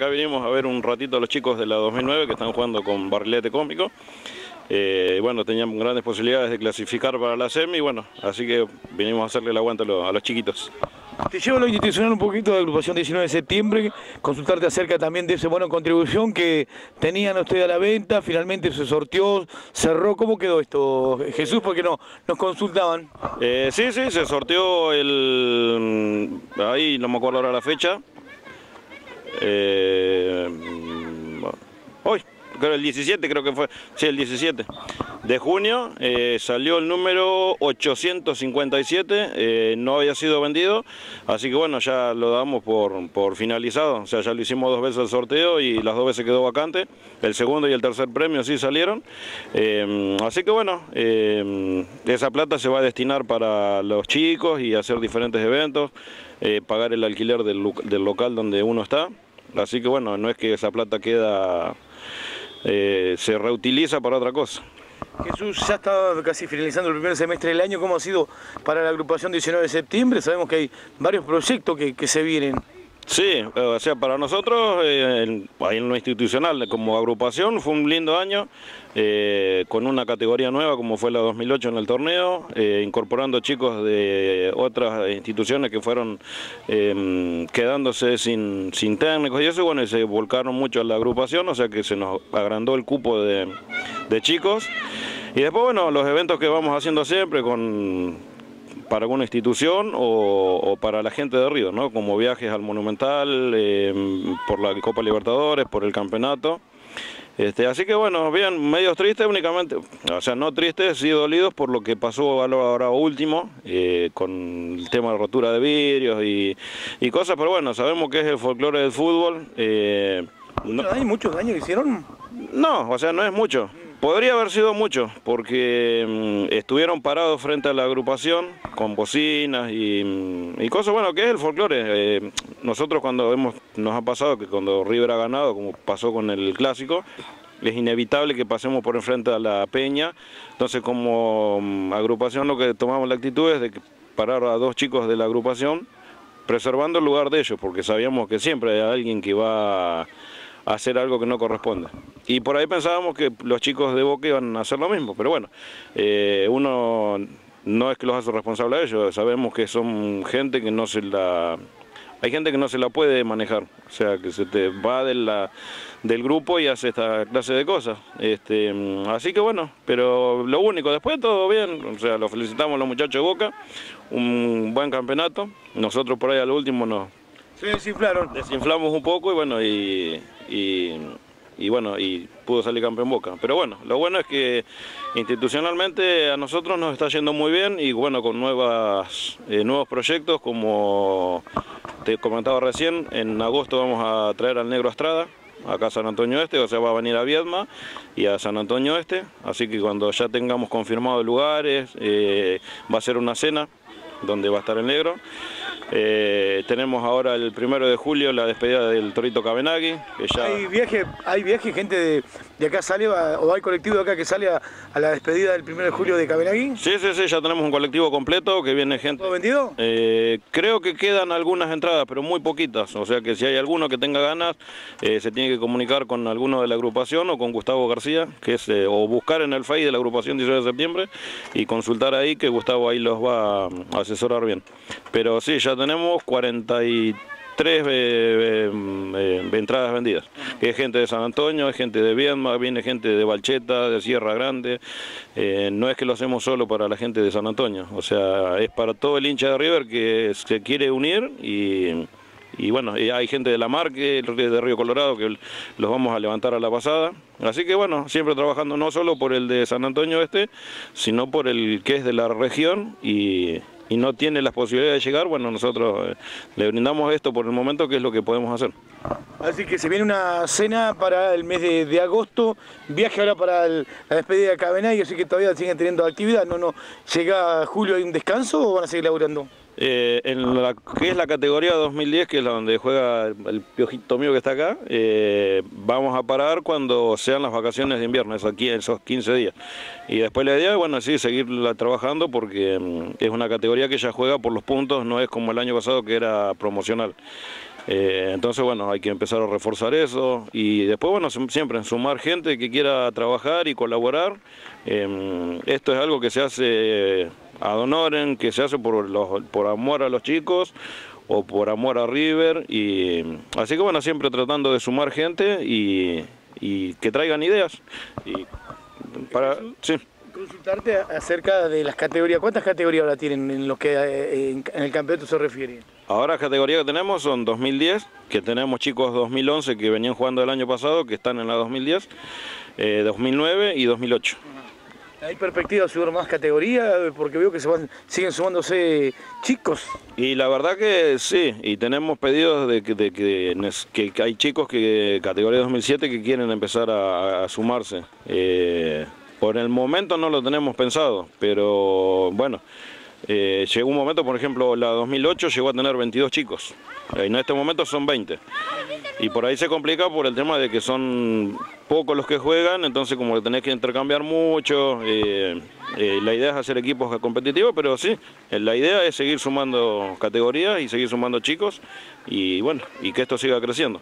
Acá vinimos a ver un ratito a los chicos de la 2009 que están jugando con Barrilete Cómico. Eh, bueno, tenían grandes posibilidades de clasificar para la semi, bueno, así que vinimos a hacerle el aguante a los, chiquitos. Te llevo a lo institucional un poquito de la agrupación 19 de septiembre, consultarte acerca también de esa buena contribución que tenían ustedes a la venta, finalmente se sorteó, cerró, ¿cómo quedó esto, Jesús? Porque no, nos consultaban. Eh, sí, sí, se sorteó el, ahí no me acuerdo ahora la fecha, eh, hoy, creo el 17 creo que fue, sí, el 17 de junio, eh, salió el número 857, eh, no había sido vendido, así que bueno, ya lo damos por, por finalizado, o sea, ya lo hicimos dos veces el sorteo y las dos veces quedó vacante, el segundo y el tercer premio sí salieron, así que bueno, esa plata se va a destinar para los chicos y hacer diferentes eventos, pagar el alquiler del local donde uno está, Así que bueno, no es que esa plata queda, eh, se reutiliza para otra cosa. Jesús, ya está casi finalizando el primer semestre del año, ¿cómo ha sido para la agrupación 19 de septiembre? Sabemos que hay varios proyectos que, que se vienen. Sí, o sea, para nosotros, eh, en, lo institucional, como agrupación, fue un lindo año, eh, con una categoría nueva como fue la 2008 en el torneo, eh, incorporando chicos de otras instituciones que fueron em, quedándose sin, sin técnicos y eso, bueno, y se volcaron mucho a la agrupación, o sea que se nos agrandó el cupo de, de chicos. Y después, bueno, los eventos que vamos haciendo siempre con para alguna institución o, para la gente de Río, ¿no? como viajes al Monumental, eh, por la Copa Libertadores, por el campeonato. Este, así que bueno, bien, medios tristes únicamente, o sea, no tristes, sí dolidos por lo que pasó ahora último, eh, con el tema de rotura de vidrios y, cosas, pero bueno, sabemos que es el folclore del fútbol. Eh, ¿Hay muchos daños que hicieron? No, o sea, no es mucho. Podría haber sido mucho, porque mm, estuvieron parados frente a la agrupación con bocinas y, mm, cosas, bueno, que es el folclore. Eh, nosotros cuando hemos, nos ha pasado que cuando River ha ganado, como pasó con el clásico, es inevitable que pasemos por enfrente a la peña. Entonces como mm, agrupación lo que tomamos la actitud es de parar a dos chicos de la agrupación, preservando el lugar de ellos, porque sabíamos que siempre hay alguien que va hacer algo que no corresponde. Y por ahí pensábamos que los chicos de Boca iban a hacer lo mismo, pero bueno, eh, uno no es que los hace responsables a ellos, sabemos que son gente que no se la... Hay gente que no se la puede manejar, o sea, que se te va de la, del grupo y hace esta clase de cosas. Este, así que bueno, pero lo único, después todo bien, o sea, lo felicitamos a los muchachos de Boca, un buen campeonato, nosotros por ahí al último nos... desinflaron. Desinflamos un poco y bueno, y y, bueno, y pudo salir campeón Boca. Pero bueno, lo bueno es que institucionalmente a nosotros nos está yendo muy bien y bueno, con nuevas, eh, nuevos proyectos como te comentaba recién, en agosto vamos a traer al Negro Estrada acá a San Antonio Este, o sea, va a venir a Viedma y a San Antonio Este, así que cuando ya tengamos confirmados lugares, eh, va a ser una cena donde va a estar el negro. Eh, tenemos ahora el primero de julio la despedida del Torito Cabenagui. ¿Hay viaje, hay viaje, gente de, acá sale, o hay colectivo de acá que sale a, la despedida del primero de julio de Cabenagui? Sí, sí, sí, ya tenemos un colectivo completo que viene gente. ¿Todo vendido? Eh, creo que quedan algunas entradas, pero muy poquitas. O sea que si hay alguno que tenga ganas, eh, se tiene que comunicar con alguno de la agrupación o con Gustavo García, que es, o buscar en el FAI de la agrupación 19 de septiembre y consultar ahí que Gustavo ahí los va a asesorar bien. Pero sí, ya tenemos 43 eh, eh, eh, entradas vendidas. Que es gente de San Antonio, es gente de Viedma, viene gente de Balcheta, de Sierra Grande. no es que lo hacemos solo para la gente de San Antonio, o sea, es para todo el hincha de River que se quiere unir y, y bueno, hay gente de la Marque, de Río Colorado, que los vamos a levantar a la pasada. Así que bueno, siempre trabajando no solo por el de San Antonio Este, sino por el que es de la región y, y no tiene las posibilidades de llegar, bueno, nosotros eh, le brindamos esto por el momento que es lo que podemos hacer. Así que se viene una cena para el mes de, agosto, viaje ahora para la despedida de Cabenay, así que todavía siguen teniendo actividad, ¿no? no ¿Llega julio hay un descanso o van a seguir laburando? Eh, en que es la categoría 2010, que es la donde juega el piojito mío que está acá, eh, vamos a parar cuando sean las vacaciones de invierno, esos, esos 15 días. Y después la idea, bueno, sí, seguir trabajando porque mm, es una categoría que ya juega por los puntos, no es como el año pasado que era promocional. Eh, entonces, bueno, hay que empezar a reforzar eso y después, bueno, siempre sumar gente que quiera trabajar y colaborar. Em, esto es algo que se hace a Donoren, que se hace por, los, por amor a los chicos o por amor a River. y Así que, bueno, siempre tratando de sumar gente y, que traigan ideas. Y para, sí consultarte acerca de las categorías. ¿Cuántas categorías ahora tienen en lo que eh, en, el campeonato se refiere? Ahora las categorías que tenemos son 2010, que tenemos chicos 2011 que venían jugando el año pasado, que están en la 2010, 2009 eh, y 2008. ¿Hay perspectiva de subir más categorías? Porque veo que siguen sumándose chicos. Y la verdad que sí, y tenemos pedidos de que, de que, hay chicos que categoría 2007 que quieren empezar a, sumarse. Eh, por el momento no lo tenemos pensado, pero bueno, eh, llegó un momento, por ejemplo, la 2008 llegó a tener 22 chicos, en este momento son 20. Y por ahí se complica por el tema de que son pocos los que juegan, entonces como que tenés que intercambiar mucho, eh, eh, la idea es hacer equipos competitivos, pero sí, la idea es seguir sumando categorías y seguir sumando chicos y bueno, y que esto siga creciendo.